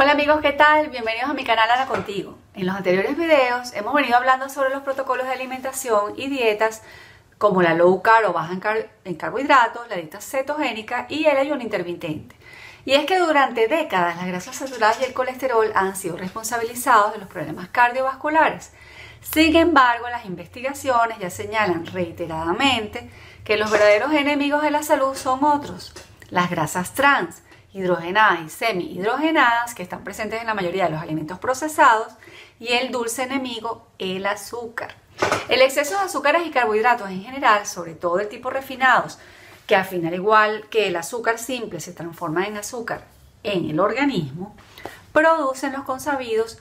Hola amigos, ¿qué tal? Bienvenidos a mi canal Ana Contigo. En los anteriores videos hemos venido hablando sobre los protocolos de alimentación y dietas como la low carb o baja en, carbohidratos, la dieta cetogénica y el ayuno intermitente. Y es que durante décadas las grasas saturadas y el colesterol han sido responsabilizados de los problemas cardiovasculares. Sin embargo, las investigaciones ya señalan reiteradamente que los verdaderos enemigos de la salud son otros, las grasas trans, hidrogenadas y semi-hidrogenadas que están presentes en la mayoría de los alimentos procesados y el dulce enemigo, el azúcar. El exceso de azúcares y carbohidratos en general, sobre todo de tipo refinados, que al final igual que el azúcar simple se transforma en azúcar en el organismo, producen los consabidos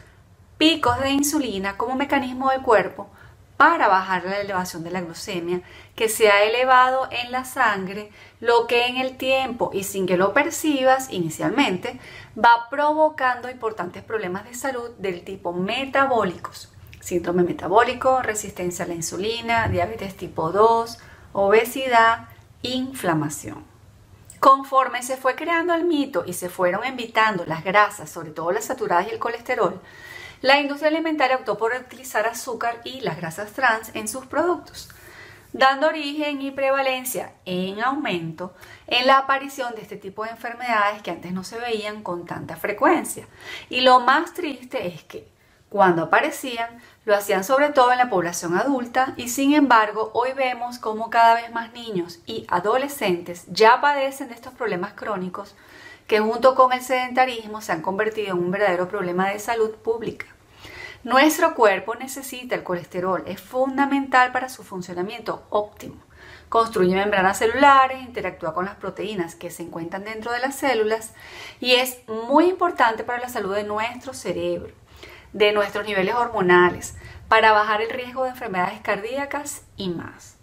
picos de insulina como mecanismo del cuerpo para bajar la elevación de la glucemia que se ha elevado en la sangre, lo que en el tiempo y sin que lo percibas inicialmente va provocando importantes problemas de salud del tipo metabólicos, síndrome metabólico, resistencia a la insulina, diabetes tipo 2, obesidad, inflamación. Conforme se fue creando el mito y se fueron evitando las grasas, sobre todo las saturadas y el colesterol, la industria alimentaria optó por utilizar azúcar y las grasas trans en sus productos, dando origen y prevalencia en aumento en la aparición de este tipo de enfermedades que antes no se veían con tanta frecuencia. Y lo más triste es que cuando aparecían, lo hacían sobre todo en la población adulta y sin embargo hoy vemos como cada vez más niños y adolescentes ya padecen de estos problemas crónicos que junto con el sedentarismo se han convertido en un verdadero problema de salud pública. Nuestro cuerpo necesita el colesterol, es fundamental para su funcionamiento óptimo. Construye membranas celulares, interactúa con las proteínas que se encuentran dentro de las células y es muy importante para la salud de nuestro cerebro, de nuestros niveles hormonales, para bajar el riesgo de enfermedades cardíacas y más.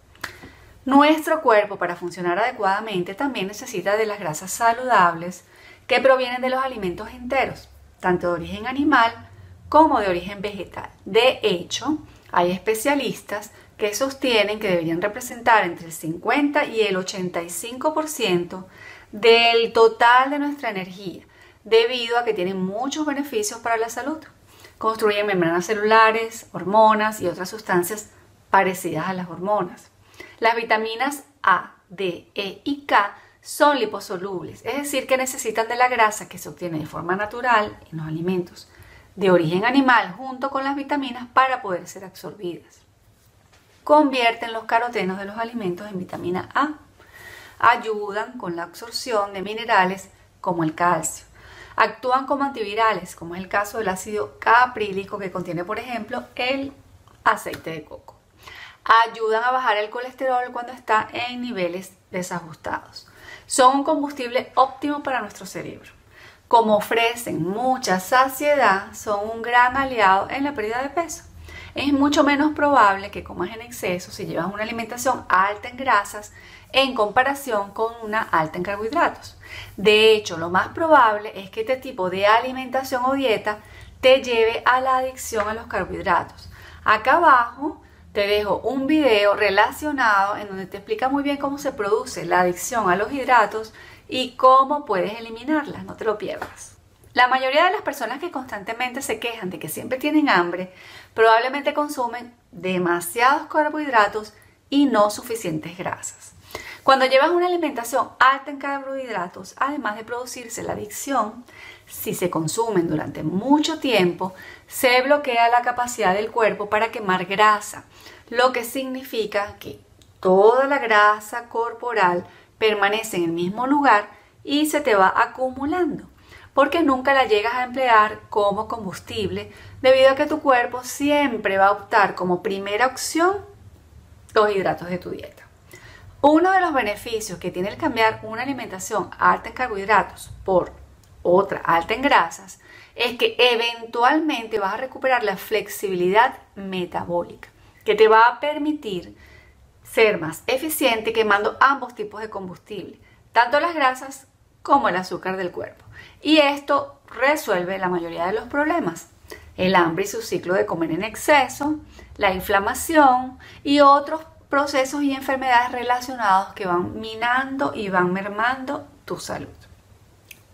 Nuestro cuerpo para funcionar adecuadamente también necesita de las grasas saludables que provienen de los alimentos enteros, tanto de origen animal como de origen vegetal. De hecho, hay especialistas que sostienen que deberían representar entre el 50 y el 85% del total de nuestra energía, debido a que tienen muchos beneficios para la salud. Construyen membranas celulares, hormonas y otras sustancias parecidas a las hormonas. Las vitaminas A, D, E y K son liposolubles, es decir, que necesitan de la grasa que se obtiene de forma natural en los alimentos de origen animal junto con las vitaminas para poder ser absorbidas. Convierten los carotenos de los alimentos en vitamina A. Ayudan con la absorción de minerales como el calcio. Actúan como antivirales, como es el caso del ácido caprílico que contiene, por ejemplo, el aceite de coco. Ayudan a bajar el colesterol cuando está en niveles desajustados. Son un combustible óptimo para nuestro cerebro. Como ofrecen mucha saciedad, son un gran aliado en la pérdida de peso. Es mucho menos probable que comas en exceso si llevas una alimentación alta en grasas en comparación con una alta en carbohidratos. De hecho, lo más probable es que este tipo de alimentación o dieta te lleve a la adicción a los carbohidratos. Acá abajo te dejo un video relacionado en donde te explica muy bien cómo se produce la adicción a los hidratos y cómo puedes eliminarlas, no te lo pierdas. La mayoría de las personas que constantemente se quejan de que siempre tienen hambre probablemente consumen demasiados carbohidratos y no suficientes grasas. Cuando llevas una alimentación alta en carbohidratos, además de producirse la adicción, si se consumen durante mucho tiempo, se bloquea la capacidad del cuerpo para quemar grasa, lo que significa que toda la grasa corporal permanece en el mismo lugar y se te va acumulando, porque nunca la llegas a emplear como combustible debido a que tu cuerpo siempre va a optar como primera opción los hidratos de tu dieta. Uno de los beneficios que tiene el cambiar una alimentación alta en carbohidratos por otra alta en grasas es que eventualmente vas a recuperar la flexibilidad metabólica que te va a permitir ser más eficiente quemando ambos tipos de combustible, tanto las grasas como el azúcar del cuerpo. Y esto resuelve la mayoría de los problemas. El hambre y su ciclo de comer en exceso, la inflamación y otros procesos y enfermedades relacionados que van minando y van mermando tu salud.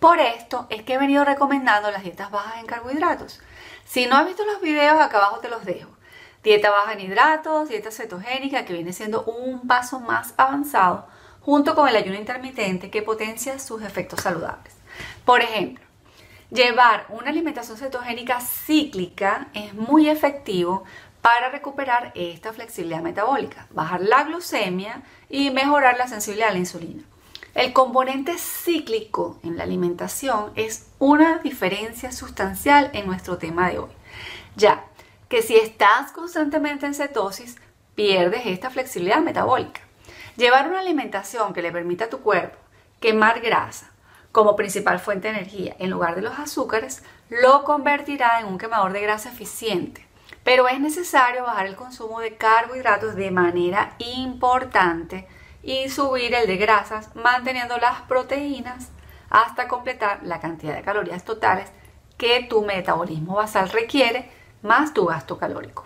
Por esto es que he venido recomendando las dietas bajas en carbohidratos. Si no has visto los videos, acá abajo te los dejo. Dieta baja en hidratos, dieta cetogénica, que viene siendo un paso más avanzado, junto con el ayuno intermitente que potencia sus efectos saludables. Por ejemplo, llevar una alimentación cetogénica cíclica es muy efectivo para recuperar esta flexibilidad metabólica, bajar la glucemia y mejorar la sensibilidad a la insulina. El componente cíclico en la alimentación es una diferencia sustancial en nuestro tema de hoy, ya que si estás constantemente en cetosis, pierdes esta flexibilidad metabólica. Llevar una alimentación que le permita a tu cuerpo quemar grasa como principal fuente de energía en lugar de los azúcares, lo convertirá en un quemador de grasa eficiente. Pero es necesario bajar el consumo de carbohidratos de manera importante y subir el de grasas manteniendo las proteínas hasta completar la cantidad de calorías totales que tu metabolismo basal requiere más tu gasto calórico.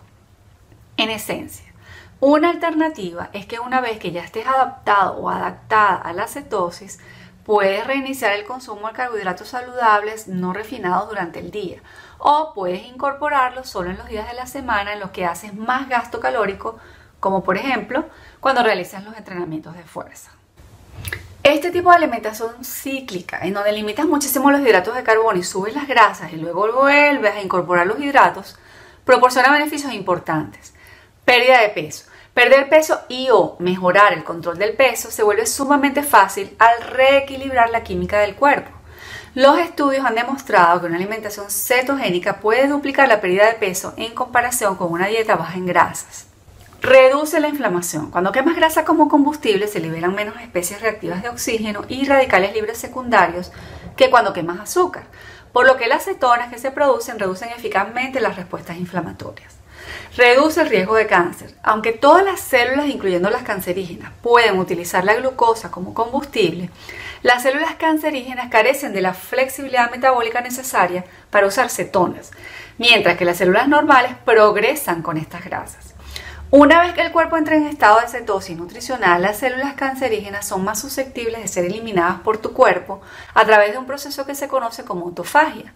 En esencia, una alternativa es que una vez que ya estés adaptado o adaptada a la cetosis, puedes reiniciar el consumo de carbohidratos saludables no refinados durante el día o puedes incorporarlos solo en los días de la semana en los que haces más gasto calórico como por ejemplo cuando realizas los entrenamientos de fuerza. Este tipo de alimentación cíclica, en donde limitas muchísimo los hidratos de carbono y subes las grasas y luego vuelves a incorporar los hidratos, proporciona beneficios importantes. Pérdida de peso. Perder peso y o mejorar el control del peso se vuelve sumamente fácil al reequilibrar la química del cuerpo. Los estudios han demostrado que una alimentación cetogénica puede duplicar la pérdida de peso en comparación con una dieta baja en grasas. Reduce la inflamación. Cuando quemas grasa como combustible se liberan menos especies reactivas de oxígeno y radicales libres secundarios que cuando quemas azúcar, por lo que las cetonas que se producen reducen eficazmente las respuestas inflamatorias. Reduce el riesgo de cáncer. Aunque todas las células, incluyendo las cancerígenas, pueden utilizar la glucosa como combustible, las células cancerígenas carecen de la flexibilidad metabólica necesaria para usar cetonas, mientras que las células normales progresan con estas grasas. Una vez que el cuerpo entra en estado de cetosis nutricional, las células cancerígenas son más susceptibles de ser eliminadas por tu cuerpo a través de un proceso que se conoce como autofagia.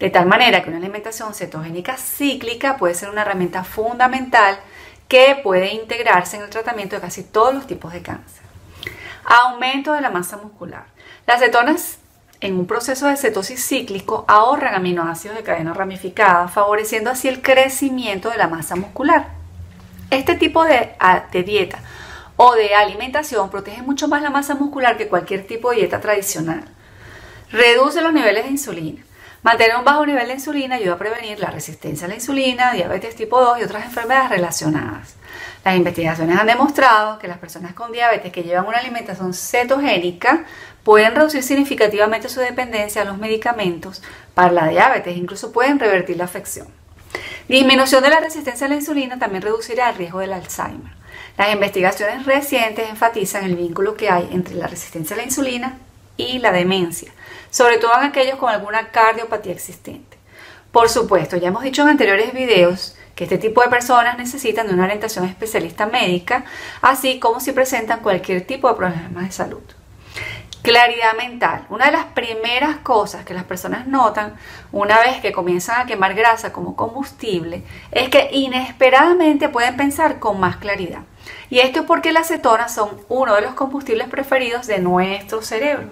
De tal manera que una alimentación cetogénica cíclica puede ser una herramienta fundamental que puede integrarse en el tratamiento de casi todos los tipos de cáncer. Aumento de la masa muscular. Las cetonas en un proceso de cetosis cíclico ahorran aminoácidos de cadena ramificada, favoreciendo así el crecimiento de la masa muscular. Este tipo de, dieta o de alimentación protege mucho más la masa muscular que cualquier tipo de dieta tradicional. Reduce los niveles de insulina. Mantener un bajo nivel de insulina ayuda a prevenir la resistencia a la insulina, diabetes tipo 2 y otras enfermedades relacionadas. Las investigaciones han demostrado que las personas con diabetes que llevan una alimentación cetogénica pueden reducir significativamente su dependencia a los medicamentos para la diabetes, incluso pueden revertir la afección. Disminución de la resistencia a la insulina también reducirá el riesgo del Alzheimer. Las investigaciones recientes enfatizan el vínculo que hay entre la resistencia a la insulina y la demencia, sobre todo en aquellos con alguna cardiopatía existente. Por supuesto, ya hemos dicho en anteriores videos que este tipo de personas necesitan de una orientación especialista médica, así como si presentan cualquier tipo de problemas de salud. Claridad mental. Una de las primeras cosas que las personas notan una vez que comienzan a quemar grasa como combustible es que inesperadamente pueden pensar con más claridad. Y esto es porque las cetonas son uno de los combustibles preferidos de nuestro cerebro.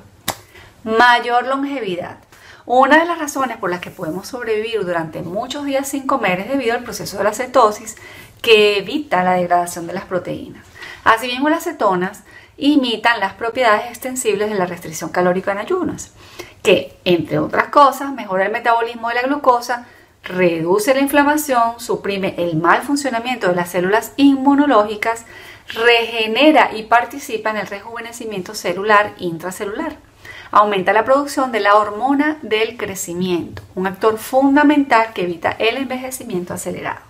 Mayor longevidad. Una de las razones por las que podemos sobrevivir durante muchos días sin comer es debido al proceso de la cetosis que evita la degradación de las proteínas. Asimismo, las cetonas imitan las propiedades extensibles de la restricción calórica en ayunas, que, entre otras cosas, mejora el metabolismo de la glucosa, reduce la inflamación, suprime el mal funcionamiento de las células inmunológicas, regenera y participa en el rejuvenecimiento celular intracelular. Aumenta la producción de la hormona del crecimiento, un actor fundamental que evita el envejecimiento acelerado.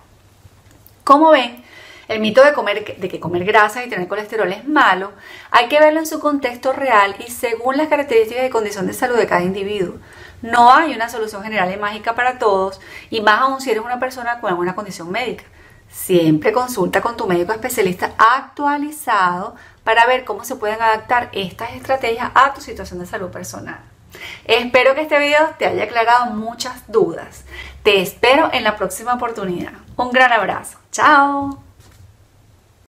Como ven, el mito de, comer, de que comer grasa y tener colesterol es malo, hay que verlo en su contexto real y según las características y condición de salud de cada individuo. No hay una solución general y mágica para todos, y más aún si eres una persona con alguna condición médica. Siempre consulta con tu médico especialista actualizado para ver cómo se pueden adaptar estas estrategias a tu situación de salud personal. Espero que este video te haya aclarado muchas dudas. Te espero en la próxima oportunidad. Un gran abrazo. Chao.